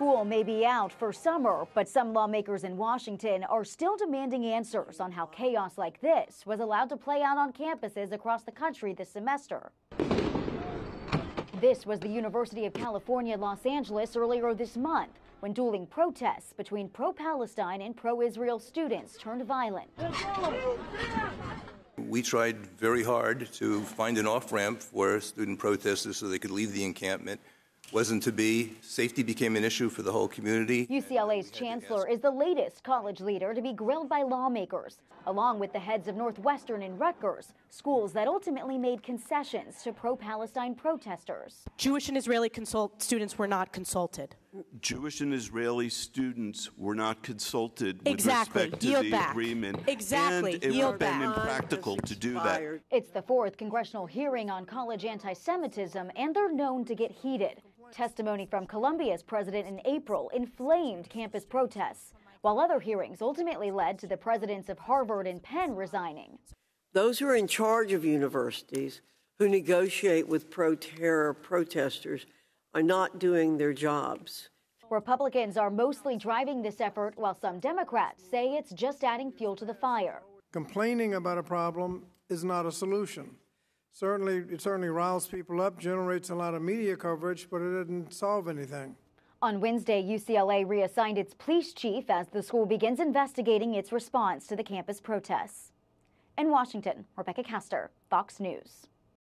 School may be out for summer, but some lawmakers in Washington are still demanding answers on how chaos like this was allowed to play out on campuses across the country this semester. This was the University of California, Los Angeles earlier this month when dueling protests between pro Palestine and pro Israel students turned violent. We tried very hard to find an off ramp for student protesters so they could leave the encampment wasn't to be. Safety became an issue for the whole community. UCLA's chancellor is the latest college leader to be grilled by lawmakers, along with the heads of Northwestern and Rutgers, schools that ultimately made concessions to pro Palestine protesters. Jewish and Israeli consult- students were not consulted. Jewish and Israeli students were not consulted exactly. with respect to Yield the back. agreement. Exactly. And it Yield would have been back. impractical to do that. It's the fourth congressional hearing on college anti Semitism, and they're known to get heated. Testimony from Columbia's president in April inflamed campus protests, while other hearings ultimately led to the presidents of Harvard and Penn resigning. Those who are in charge of universities who negotiate with pro terror protesters are not doing their jobs. Republicans are mostly driving this effort, while some Democrats say it's just adding fuel to the fire. Complaining about a problem is not a solution. Certainly, it certainly riles people up, generates a lot of media coverage, but it doesn't solve anything. On Wednesday, UCLA reassigned its police chief as the school begins investigating its response to the campus protests. In Washington, Rebecca Castor, Fox News.